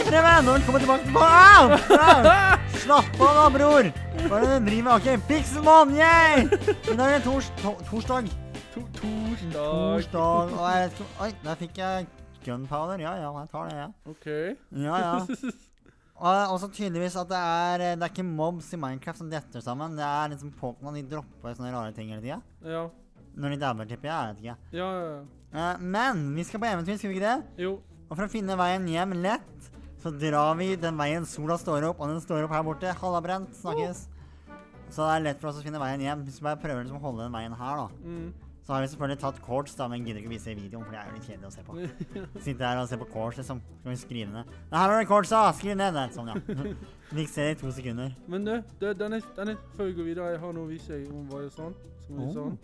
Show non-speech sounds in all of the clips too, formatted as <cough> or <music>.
Hei, Preben! Og velkommen tilbake til Au! Au! Slapp av da, bror. Hva er det du driver med? Ok, Pixelmon, yeah! I dag er det tors to torsdag. To torsdag. Torsdag. Og jeg vet ikke Oi, der fikk jeg gunpowder. Ja, ja, jeg tar det, jeg. OK. Ja, ja. Og også tydeligvis at det er Det er ikke mobs i Minecraft som detter sammen. Det er liksom Pokémon de dropper sånne rare ting hele tida. Ja. Når de dabber, tipper jeg. Jeg vet ikke. Ja, ja, ja. Eh, men vi skal på eventyr, skal vi ikke det? Jo. Og for å finne veien hjem lett, så drar vi den veien sola står opp, og den står opp her borte. Hallabrent. Snakkes. Så det er lett for oss å finne veien hjem. Hvis vi bare prøver liksom å holde den veien her, da. Mm. Så har vi selvfølgelig tatt chords, da, men gidder ikke vise i videoen, for det er jo litt kjedelig å se på. <laughs> Sitte her og se på chords, liksom. Skal vi skrive ned? Nei, her er det chords, da! Skriv ned Nei, Sånn, ja. <laughs> Vi ser det i to sekunder. Men du, Dennis, Dennis, før vi går videre, jeg har noe å vise deg om hva jeg sånn. Å sånn.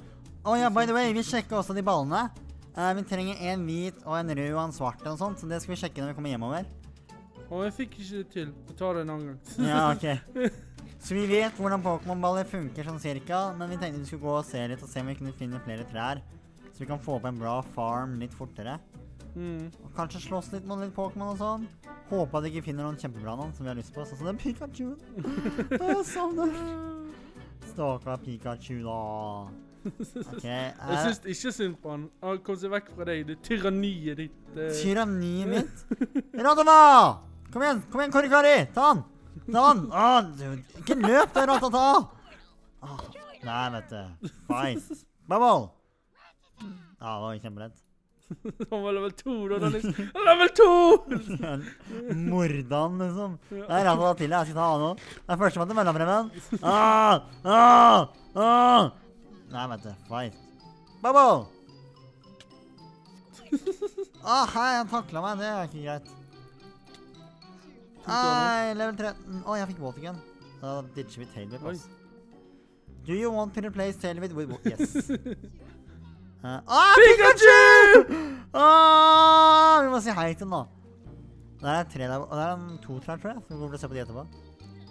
Å ja, by the way, vi sjekker også de ballene. Uh, vi trenger en hvit og en rød og en svart og sånt, så det skal vi sjekke når vi kommer hjemover. Å, jeg fikk ikke det til. Vi tar det en annen gang. Ja, ok. <laughs> Så vi vet hvordan Pokémon-baller funker sånn cirka, men vi tenkte vi skulle gå og se litt og se om vi kunne finne flere trær. Så vi kan få på en bra farm litt fortere. Mm. Og kanskje slåss litt med litt Pokémon og sånn. Håper at vi ikke finner noen kjempebra noen som vi har lyst på. Sånn som den Pikachuen. <laughs> Jeg savner Stakkar Pikachu, da. OK. <laughs> Jeg eh, syns ikke synd på han. Han kom seg vekk fra deg. Det tyranniet ditt. Uh. Tyranniet mitt? Radama! Kom igjen, kom igjen, Korikari! Ta han! Ta han! Ah, ikke løp der, Ratata! Ah, nei, vet du. Feis. Bubble! Ja, det var kjempelett. <laughs> Han var level 2, da. Han er level 2! <laughs> Morda han, liksom. Det er Ratata til, jeg skal ta han òg. Det er førstemann til mellomremmen. Ah, ah, ah. Nei, vet du. Fight. Bubble! Ah, hei, han takla meg. Det er ikke greit. Nei, level 13. Å, jeg fikk watergun. Da ditcher vi Tailwhip, Altså. Do you want to replace Tailwhip with wa- Yes. <laughs> Uh, ah, Pikachu! Ah, vi må si hei til den, da. Det er tre der, og det er en to trær, tror jeg. Så vi til å se på de etterpå.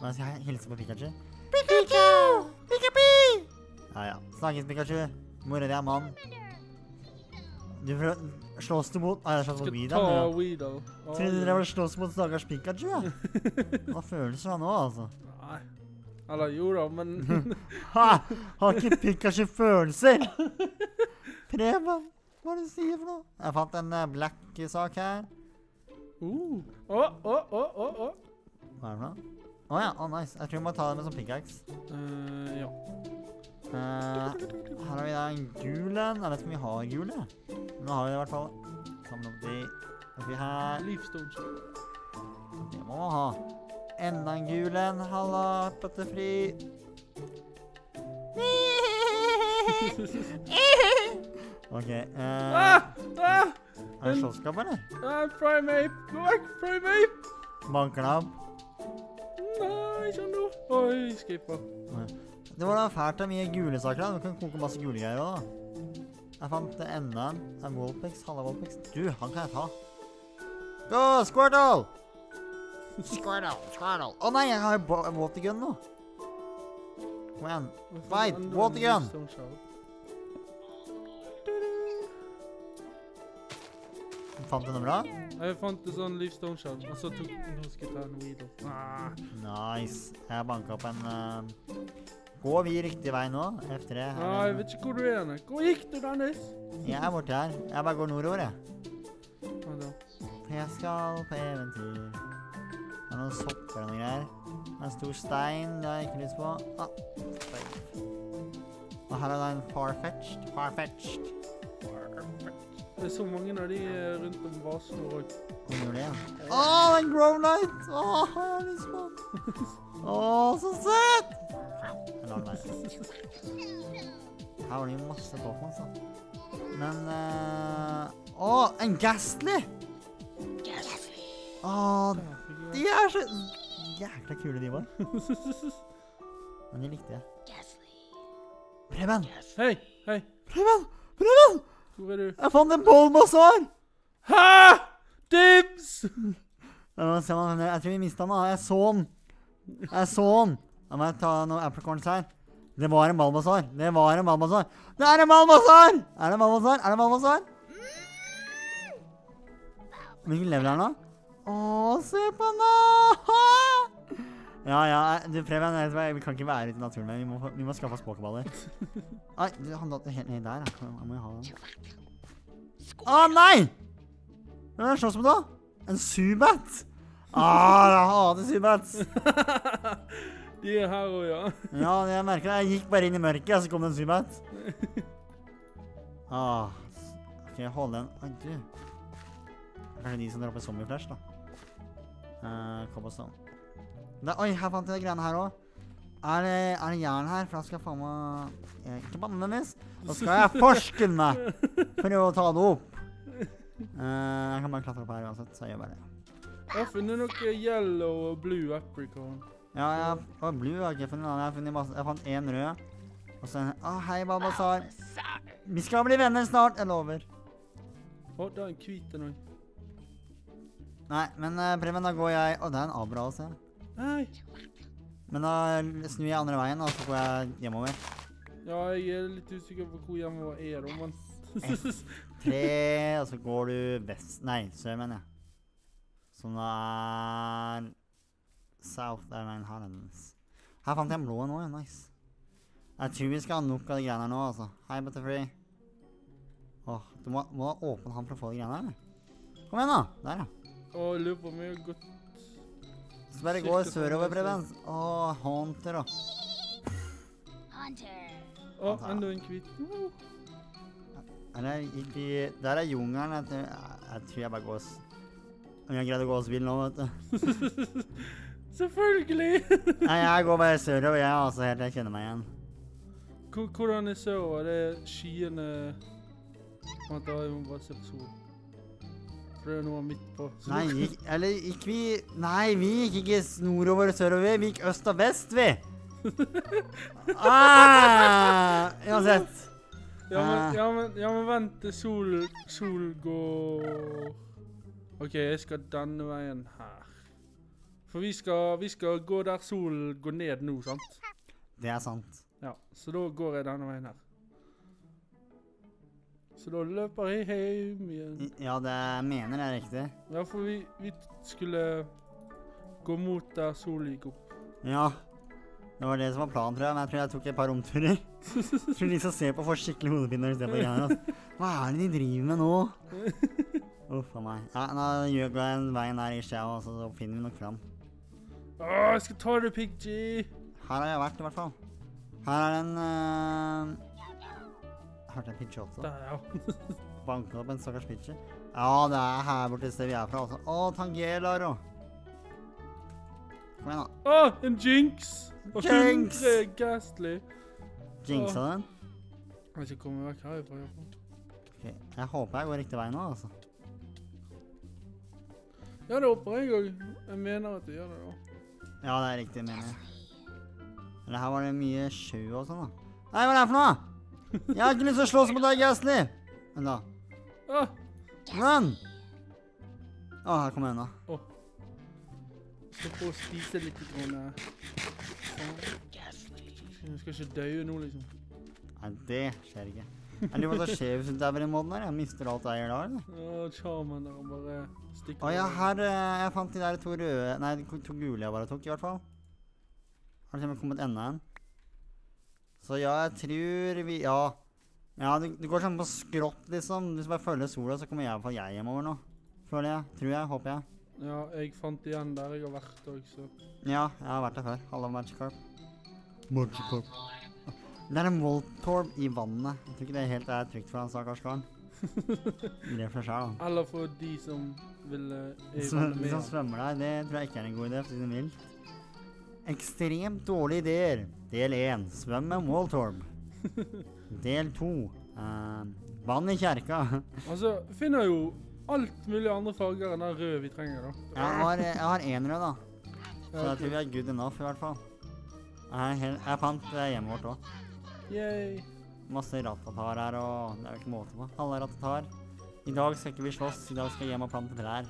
Må jeg si hilse på Pikachu. Pikachu! Pikapi! Ja, ja. Snakkes, Pikachu. Mora di er mann. Du prøver Slåss du mot Nei, jeg slåss mot Weedon. ta. Å, Trodde ja. dere var slåss mot stakkars Pikachu, ja. <laughs> Hva følelser han nå, altså? Nei. Eller jo da, men <laughs> Ha! Har ikke Pikachu følelser? <laughs> Preben, hva er det du sier for noe? Jeg fant en uh, black-sak her. Å, å, å, å. Hva er det for noe? Å ja, å nice. Jeg tror vi må ta det med som pickaxe. Uh, ja. Eh, her har vi da en gul en. Jeg vet ikke om vi har gul. Men nå har vi det i hvert fall. Samle opp de oppi her. Livstone. Det må man ha. Enda en gul en. Halla, Pettefri. <laughs> OK. Ah! Ah! er det slåsskamp, eller? Ah, Primeape! Gå vekk, Primeape! Banker den opp. Nei, ikke nå. Oi, skipper. Det var da fælt er mye gule saker. da. Du kan koke masse gule greier òg. Jeg fant enda en. En Wolpix. Halla, Wolpix. Du, han kan jeg ta. Gå, Squirtle! Squirtle, Squirtle. Å nei, jeg har jo watergun nå. Kom igjen. Fight, watergun. Fant du noe bra? Jeg fant en sånn Livstone shell, og så tok Nå skal jeg ta en Weedle. Ah. Nice. Jeg banka opp en eh, Går vi riktig vei nå? F3? her er jeg vet ikke hvor du er. Hvor gikk du, Dennis? Jeg er borte her. Jeg bare går nordover, jeg. Da. Jeg skal på eventyr. Det er noen sopper og noen greier. En stor stein, det har jeg ikke lyst på. Ah. Og her er det en farfetched. Farfetched. Det er så mange av de eh, rundt om basen vår òg. Hvor gjør det, ja? Å, en Growlite! Å, jeg har lyst på den. <laughs> Å, så søt! Jeg lar. Her var det jo masse Pokémon, så. Men uh, Å, en Gastly! Å, de er så jækla kule, de var. <laughs> Men de likte jeg. Preben! Hei, hei. Preben! Preben! Hvor er du? Jeg fant en Bulbasaur! Hæ? Dibs! Jeg tror vi mista den. da. Jeg så den. Jeg så den. Da må jeg ta noen apricorns her. Det var en Malmazar. Det var en Malmazar. Det er en Malmazar! Er det Balbasaur? Er det en Balbasaur? Hvilken level er den, da? Å, se på nå! <laughs> Ja, ja, du Preben, vi kan ikke være ute i naturen mer. Vi må, vi må skaffe oss pokerballer. <laughs> Ai, han datt helt ned der. Jeg må jo ha den. Å, nei! Hvem er det slåss med da? En Subat? Ah, jeg hater Zubats. <laughs> De er her òg, ja. <laughs> Ja, jeg merker det. Jeg gikk bare inn i mørket, og så kom det en Zubat. <laughs> Ah, skal ok, hold den. Oi, du. Kanskje de som dropper zombieflash, da. Uh, Cobblestone. Da, oi, her fant jeg de greiene her òg. Er det, er det jern her? For da skal jeg faen meg Ikke Ikke bannenes. Da skal jeg forske meg! <laughs> Prøve å ta det opp. Eh, jeg kan bare klatre opp her uansett, så jeg gjør bare det. Jeg har funnet noe yellow og blue apricot. Ja, jeg Å, blue har jeg ikke funnet. Jeg har funnet masse Jeg fant én rød. Og så en Å, hei, Balbazar. Vi skal bli venner snart. Jeg lover. Å, det er en hvit en òg. Nei, men uh, Preben, da går jeg Å, det er en Abra også. se. Nei. Men da snur jeg andre veien, og så går jeg hjemover. Ja, jeg er litt usikker på hvor hjemover er, da, men Tre, og så går du vest Nei, sør, mener jeg. Som er South Airline Highlands. Her fant jeg en blå nå, ja. Nice. Jeg tror vi skal ha nok av de greiene her nå, altså. Hei, Butterfree. Åh, du må, må åpne han for å få de greiene her, eller? Kom igjen, da. Der, ja. Å, jeg lurer på om har gått Så bare gå sørover, sånn, Preben. Åh, Haunter, da. Hunter. Å, enda en hvit. Eller ikke vi Der er jungelen. Jeg, tror- jeg, tror jeg bare går s- Om jeg greide å gå oss vill nå, vet du. <laughs> Selvfølgelig! <laughs> Nei, jeg går bare sørover, jeg, altså, helt til jeg kjenner meg igjen. H Hvordan er sørover? Det er skyene Vent, da, må bare se på sol. For det er noe midt på. Så Nei, <laughs> gikk, eller gikk vi Nei, vi gikk ikke nordover og sørover. Vi gikk øst og vest, vi. Ah, uansett. Ja, men, Ah. ja, men, ja, men vent til sol, sol går OK, jeg skal denne veien her. For vi skal, vi skal gå der solen går ned nå, sant? Det er sant. Ja, så da går jeg denne veien her. Så da løper jeg hjem igjen. Ja, det mener jeg er riktig. Ja, for vi, vi skulle gå mot der solen gikk opp. Ja. Det var det som var planen, tror jeg. Men jeg tror jeg tok et par omturer. Tror de som ser på, får skikkelig hodepine når de ser på greiene. Altså. Hva er det de driver med nå? <laughs> Uff a meg. Ja, da gjør jeg veien der i skjea, og så finner vi nok fram. Å, jeg skal ta det, Piggy! Her har jeg vært, i hvert fall. Her er en uh... Hørte jeg Pidgey også? Der, ja. <laughs> Banket opp en stakkars Pidgey. Ja, det er her borte et sted vi er fra, altså. Å, Tangelaro! Kom igjen, da. Å, en jinx! Og Jinx! 100 Ghastly. Jinxa den. Jeg vet ikke komme vekk herfra. i hvert fall. Ok, Jeg håper jeg går riktig vei nå, altså. Ja, det håper jeg òg. Jeg mener at du gjør det. da. Ja, det er riktig, mener jeg. Eller her var det mye sjø og sånn, da. Nei, hva er det her for noe? Jeg har ikke lyst til å slåss mot deg, Gasly. Vent da. Ah, Run! Å, her kommer jeg unna. skal få spise litt. Grann, eh. Jeg skal ikke dø nå, liksom. Nei, det skjer ikke. Jeg lurer på hva som skjer hvis du dauer i måten her. Jeg mister alt jeg gjør da, eller? Ja, Charmander han bare stikker Å ja, her eh, Jeg fant de der to røde Nei, de to gule jeg bare tok, i hvert fall. Har til og med kommet enda en. Så ja, jeg tror vi Ja. Ja, det, det går sånn på skrått, liksom. Hvis du bare følger sola, så kommer jeg i hvert fall jeg hjemover nå. Føler jeg. Tror jeg. Håper jeg. Ja, jeg fant igjen der jeg har vært òg, så Ja, jeg har vært der før. Halla, Magikarp. Magikarp. Det er en Voltorb i vannet. Jeg tror ikke det helt er trygt for han stakkars karen. Det for seg, da. Eller for de som vil Hvis er Som, han. svømmer der, det tror jeg ikke er en god idé, for å si det mildt. Ekstremt dårlige ideer. Del 1. Svøm med Waltorb. <laughs> Del 2. vann i kjerka. <laughs> Altså, finner jo alt mulig andre farger enn den røde vi trenger, da. Jeg har, jeg har én rød, da. Så jeg tror vi er good enough, i hvert fall. Jeg, er jeg fant eh, hjemmet vårt òg. Masse ratatar her, og det er jo ikke måte på. Alle ratatar. I dag skal ikke vi slåss, i dag skal jeg hjem og plante trær.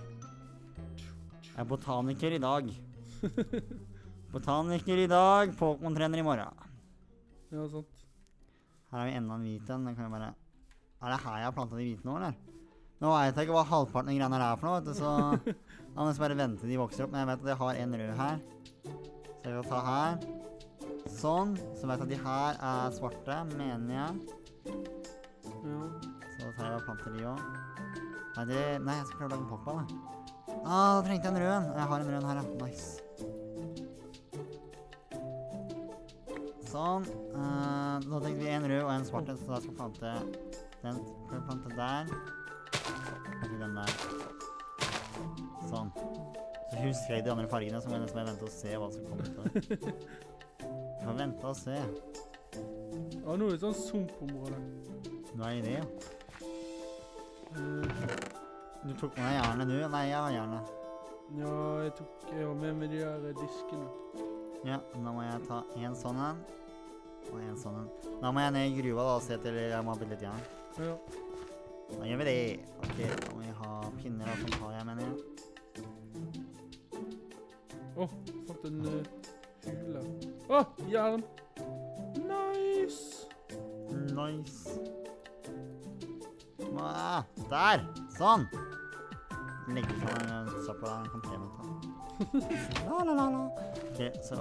Jeg er botaniker i dag. <laughs> Botaniker i dag, Pokémon-trener i morgen. Ja, sant. Her har vi enda en hvit en. Kan jeg bare Er det her jeg har planta de hvite nå, eller? Nå veit jeg ikke hva halvparten av greiene her er for noe, vet du, så <laughs> Jeg må nesten bare vente til de vokser opp. Men jeg vet at jeg har en rød her. Så jeg kan ta her. Sånn. Så vet jeg at de her er svarte, mener jeg. Ja. Så tar jeg planter de òg. Nei, det, nei, jeg skal prøve å lage en pokeball, jeg. Ah, da trengte jeg en rød en. Jeg har en rød en her, ja. Nice. Sånn. Uh, nå tenkte vi en rød og en svart en, så da skal jeg plante den. Skal jeg plante der. Kanskje den der. Sånn. Så husker jeg de andre fargene, så må jeg nesten vente og se hva som kommer ut av det. <laughs> Får vente og se. ja, nå er det sånn sumpområde. Hva er det? ja. Du tok med deg jernet, du? Nei, jeg har jernet. ja, jeg tok jeg var med med de der eh, diskene. Ja, da må jeg ta en sånn en. Og en sånn en. Da må jeg ned i gruva da og se til jeg må ha litt jern. Ja. Da gjør vi det. Ok, da må vi ha pinner og sånt har jeg, mener jeg. Å, fant en uh, hule. Å, jern! Nice! Nice. Ah, der! Sånn. Legge fra meg søpla der. kan til meg. <laughs> La, la, la, la. Ok, så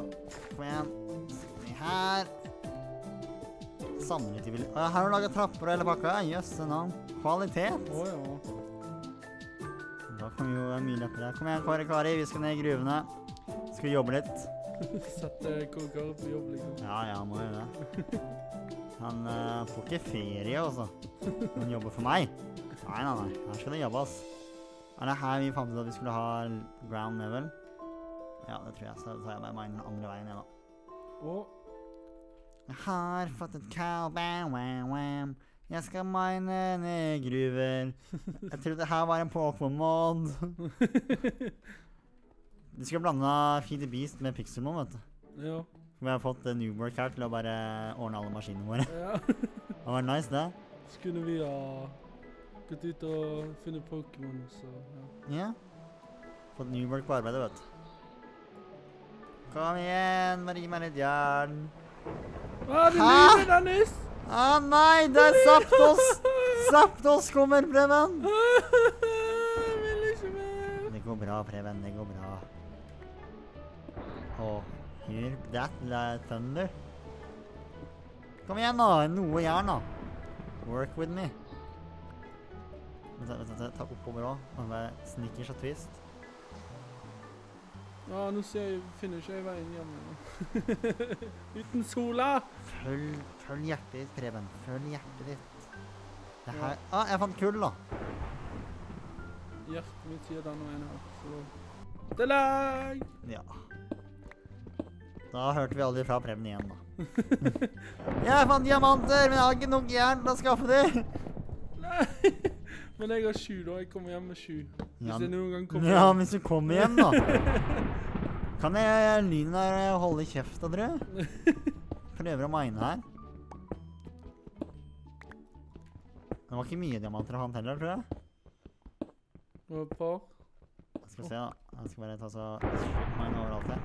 kom igjen. Skal vi her. Samle til vil... Å, Her har du laget trapper og hele pakka. Jøsse navn. Kvalitet. Å ja. Da kan vi jo mye lettere. Kom igjen, Kari Kari. Vi skal ned i gruvene. Skal vi jobbe litt? <laughs> Sette koker på jobb, liksom. Ja, ja, må jo det. Han uh, får ikke ferie, altså. Han jobber for meg. Nei, nei, nei. Her skal det jobbes. Er det her vi fant ut at vi skulle ha ground level? Ja, det tror jeg. Så tar jeg bare mine den andre veien, jeg, da. Og har fått et cow, bam, wam, wam. Jeg skal mine nedgruver. Jeg trodde det her var en Pokémon-mod. <laughs> <laughs> De skal blanda Feed the Beast med Pixelmon, vet du. ja. Vi har fått Newwork her til å bare ordne alle maskinene våre. ja. <laughs> Det var nice, det. Så kunne vi ha gått ut og funnet Pokémon, så ja. Ja. Fått Newwork på arbeidet, vet du. Kom igjen, bare gi meg litt jern. Ah, det Hæ? lyder, Dennis! Å nei, det er Zapdos! Zapdos kommer, Preben! <laughs> Jeg vil ikke mer. Det går bra, Preben. Det går bra. Å, hear that er thunder. Kom igjen, da. Noe jern, da. Work with me. Vent, vent, vent, ta oppover òg. Snickers og twist. Ja, nå ser jeg, finner ikke jeg veien hjem. igjen. <laughs> Uten sola! Følg, følg hjertet ditt, Preben. Følg hjertet ditt. Det her Ah, jeg fant kull, da. Hjertet mitt sier den veien her. Så Til deg! Ja. Da hørte vi aldri fra Preben igjen, da. <laughs> jeg fant diamanter, men jeg har ikke nok jern til å skaffe dem. Nei! <laughs> Men jeg har sju, da. Jeg kommer hjem med sju. Hvis Ja, jeg noen gang kommer hjem. ja, hvis du kommer hjem, da. <laughs> Kan jeg lynet der holde kjeft, da, tror jeg? Prøver å mine her. Det var ikke mye diamanter han heller, tror jeg. Og et par. Skal vi se, da. Jeg skal bare ta så mine overalt her.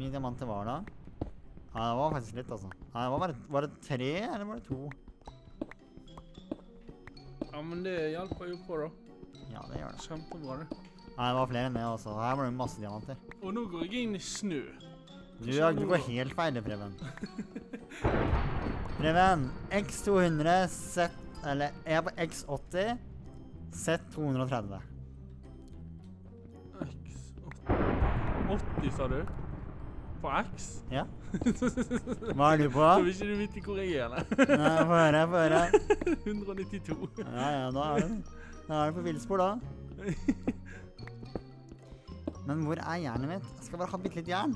Mye diamanter var det? Nei, det var faktisk litt, altså. Nei, det var bare Var det tre, eller var det to? Ja, men det hjelper jo på, da. Ja, det gjør det. Kjempebra, det. Nei, det var flere enn det, altså. Her var det masse diamanter. Og nå går jeg inn i snø. Du, du går helt feil, Preben. Preben, X200 Z Eller jeg er på X80 Z230. X 80, sa du? På X? Ja. <laughs> Hva er du på? Vil ikke du vite hvor jeg er, nei. Nei, Få høre, få høre. <laughs> 192. Ja, ja, da er du Da er du på villspor, da. <laughs> Men hvor er jernet mitt? Jeg skal bare ha bitte litt jern.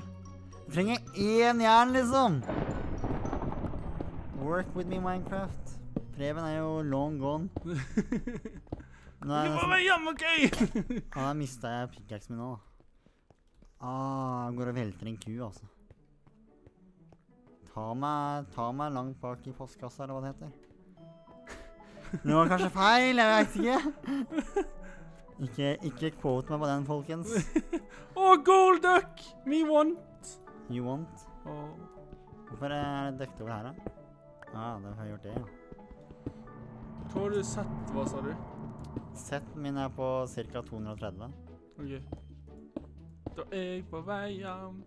Jeg trenger én jern, liksom. Work with me, Minecraft. Preben er jo long gone. Nå er jeg må nesten? Ja, da mista jeg pickaxen min nå, da. Ah, går og velter en ku, altså. Ta meg, ta meg langt bak i postkassa, eller hva det heter. <laughs> Det var kanskje feil, jeg vet ikke. Ikke, ikke quote meg på den, folkens. <laughs> oh, gold duck! Me want. You want. Oh. Hvorfor er det dekt over her, da? Ah, det har jeg gjort det, ja. Hva har du sett, hva sa du? Setten min er på ca. 230. Ok. Er jeg på veien.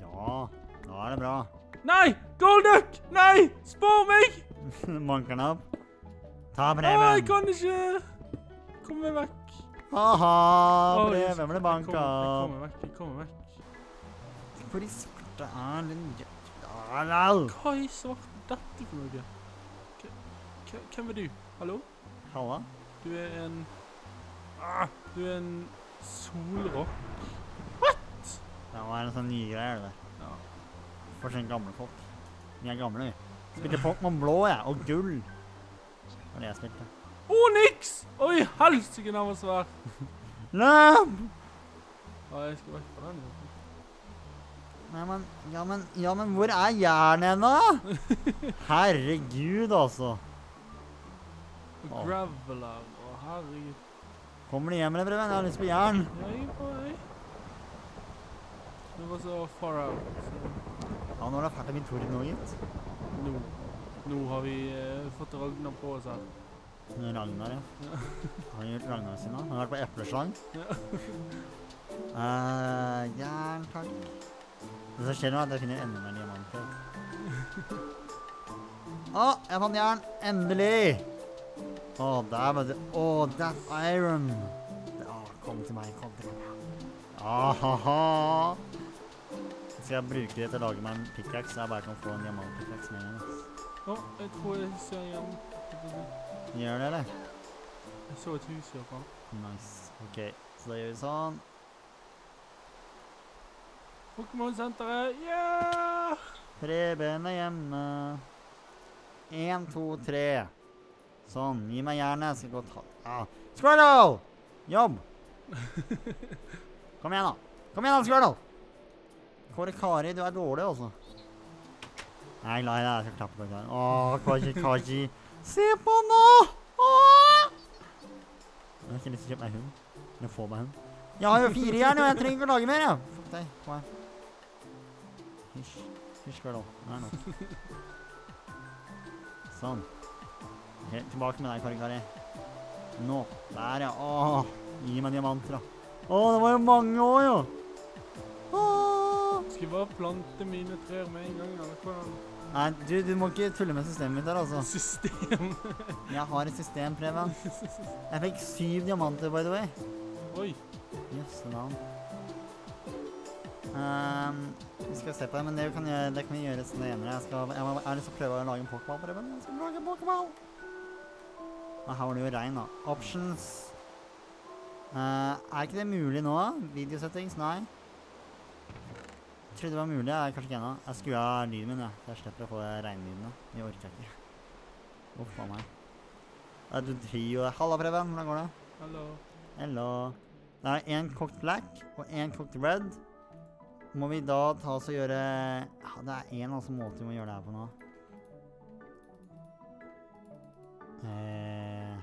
Ja, da er det bra. Nei! Golduck! Nei! Spar meg! <laughs> Manker den opp. Ta breven. Å, jeg kan ikke Kom meg vekk. Ha-ha, breven ble banka Jeg kommer vekk. Jeg kommer vekk. Hvor i svarte er den Jarl? Hva i svart dette for noe? Hvem er du? Hallo? Halla? Du er en ah, Du er en solrock. Det var en sånn nye greie, det. Ja. For sånne gamle folk. Vi er gamle, vi. Spilte Pokémon blå, jeg. Og gull. Det var det jeg spilte. Onyx! Oi, helsike, den var svær. <laughs> Løp! Ja, jeg skal vekk fra den. Nei, men, ja, men, ja, men hvor er jernet ennå, da? <laughs> Herregud, altså. Graveler og herregud. Kommer du hjem, eller, Breven? Jeg har lyst på jern. Ja, jeg er på was så far out. So. Ja, nå er det ferdig med torden nå, gitt. nå, nå har vi uh, fått Ragnar på oss her. Ragnar, ja. Ja. Har han gjort Ragnar sin, da? Han har vært på epleslang. <laughs> Ja. Uh, jern, takk. Det som skjer nå, er at jeg finner enda mer diamanter. Å, jeg fant jern! Endelig! Å, der var det Å, that iron! Å, kom til meg, kom til meg. Ahaha! Skal jeg bruke det til å lage meg en pickaxe, så jeg bare kan få en diamantpickaxe med en gang. Å, jeg tror jeg ser igjen. Gjør det, eller? Jeg så et hus i hvert fall. Nice. OK, så da gjør vi sånn. Pokémon-senteret, yeah! Preben er hjemme. Én, to, tre. Sånn. Gi meg jernet. Skal gå og ta ah. Squirtle! Jobb! <laughs> Kom igjen, da. Kom igjen, da, Squirtle! Kåre Kari, du er dårlig, altså. Jeg er glad i deg. Jeg skal klappe på deg. Åh, Kaji, <laughs> Kaji. Se på han nå! Åh! Jeg har ikke lyst til å kjøpe meg hund. Eller få meg hund. Jeg har jo fire jern, og jeg trenger ikke å lage mer, jeg. Fuck deg. Kom her. Hysj. Hysj, Squirtle. Det er nok. Sånn. Helt tilbake med deg, Kari Kari. Nå. Der, ja. Åh, gi meg diamanter, da. Åh, det var jo mange år, jo. Jeg bare plante mine trær med en gang, eller? Nei, du, du må ikke tulle med systemet mitt her, altså. System. <laughs> Jeg har et system, Preben. Jeg fikk syv diamanter, by the way. Oi, Jøsse navn. Um, vi skal se på det, men det kan, gjøre, det kan vi gjøre senere. Jeg, skal, jeg, må- jeg har lyst til å prøve å lage en pokéball, Preben. Jeg skal lage en pokéball. Og her var det jo regn, da. Options. Uh, er ikke det mulig nå? Videosettings? Nei. Trodde det var mulig. Jeg er kanskje ikke ennå. Jeg skrur av lyden min, jeg. Så jeg slipper å få regnlydene. Vi orker jeg ikke. Uff a meg. Du driver jo Halla, Preben. Hvordan går det? hallo. Hello. Det er én kokt black og én kokt red. Må vi da ta oss og gjøre ja, Det er én altså måte vi må gjøre det her på nå. Eh,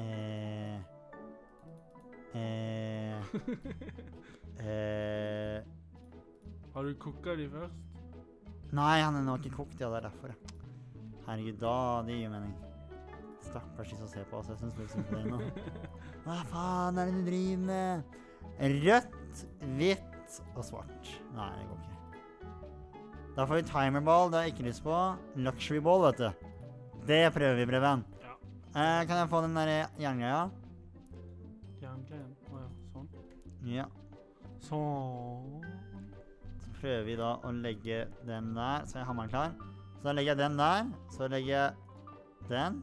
eh, eh, <laughs> eh, Har du koka de først? Nei, han er nok ikke kokt, ja. Det er derfor, ja. Herregud, da Det gir mening. Stakkars de som ser på oss. Jeg syns litt synd på dere nå. Hva faen er det du driver med? Rødt, hvitt og svart. Nei, det går ikke. Da får vi timerball. Det har jeg ikke lyst på. Luxury ball, vet du. Det prøver vi, Preben. Ja. Eh, kan jeg få den der jerngreia? Jerngreia? Å ja, sånn. Ja. Sånn. Prøver vi da å legge den der. Så er hammeren klar. Så da legger jeg den der. Så legger jeg den.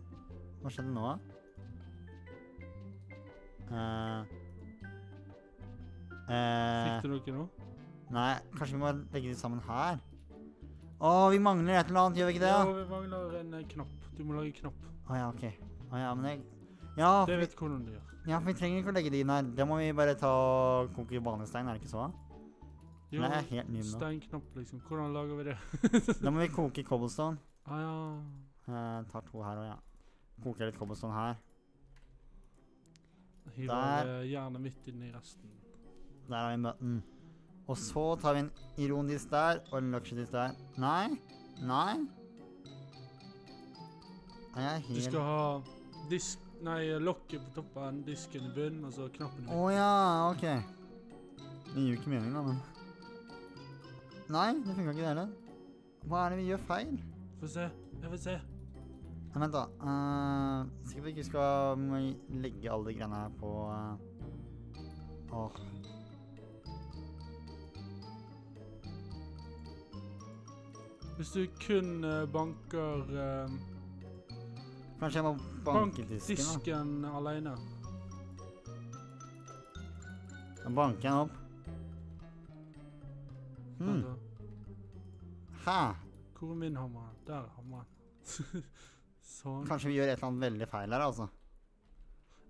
Hva skjedde nå? Uh, uh, Fikk du noe nei, kanskje vi må legge de sammen her. Å, vi mangler et eller annet, gjør vi ikke det? Ja, vi mangler en eh, knapp. Du må lage knapp. Å ja, ok. Å ja, men jeg ja det Det vi, vet hvordan du gjør. ja, for vi trenger ikke å legge de inn her. Det må vi bare ta og koke banestein, er det ikke så? Jo, jeg er helt ny nå. steinknapp, liksom. Hvordan lager vi det? Da må vi koke i cobblestone. <laughs> Ah, ja. Eh, tar to her òg, ja. Koker litt cobblestone her. Hiver jernet midt inn i resten. Der har vi button. Og så tar vi en ironisk der og en luxurydisk der. Nei. Nei. Er jeg Du skal ha disk... Nei, lokket på toppen, disken i bunnen, og så knappen Å oh, ja, OK. Det gir jo ikke mening, da, men Nei, det funka ikke det heller. Hva er det vi gjør feil? Få se. Jeg vil se. Nei, vent, da. Uh, sikkert vi ikke skal legge alle de greiene her på uh, Åh. Hvis du kun eh, banker uh, Kanskje jeg må banke disken, da. disken alene. Da banker jeg den opp. Hmm. Hæ? Hvor er min hammer? Der er hammeren. <laughs> sånn. Kanskje vi gjør et eller annet veldig feil her, altså.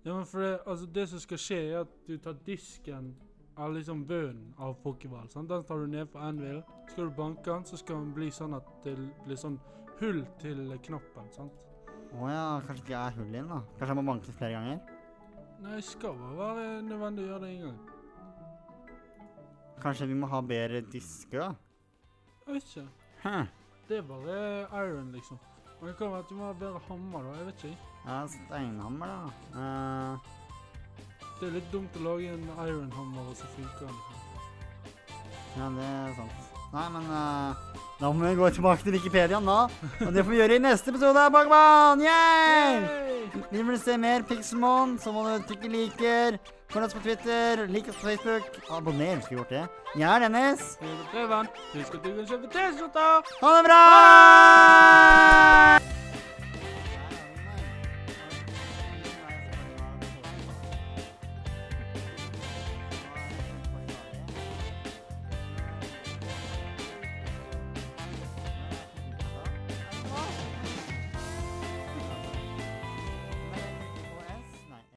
Ja, men for det, altså, det som skal skje, er at du tar disken eller liksom bunnen av pokéball. sant? Den tar du ned på anvil. Skal du banke den, så skal den bli sånn at det blir sånn hull til knappen. sant? Å ja, kanskje det er hull inn, da. Kanskje jeg må banke flere ganger? Nei, det skal bare være nødvendig å gjøre det en gang. Kanskje vi må ha bedre disker, da? Jeg vet ikke. Hæ. Det er bare iron, liksom. Men det kan være at vi må ha bedre hammer, da. Jeg vet ikke. Ja, steinhammer, da. Uh... Det er litt dumt å lage en iron-hammer, og så funker den ja, det er sant. Nei, men uh... da må vi gå tilbake til Wikipediaen da. Og det får vi gjøre i neste episode av Pokémon! Yeah! Yay! Vil du se mer Pixelmon, så må du trykke liker. Følg oss på Twitter, lik oss på Facebook. Abonner, skulle vi gjort det. Jeg er Dennis. Husk at du kan kjøpe T-skjorter! Ha det bra!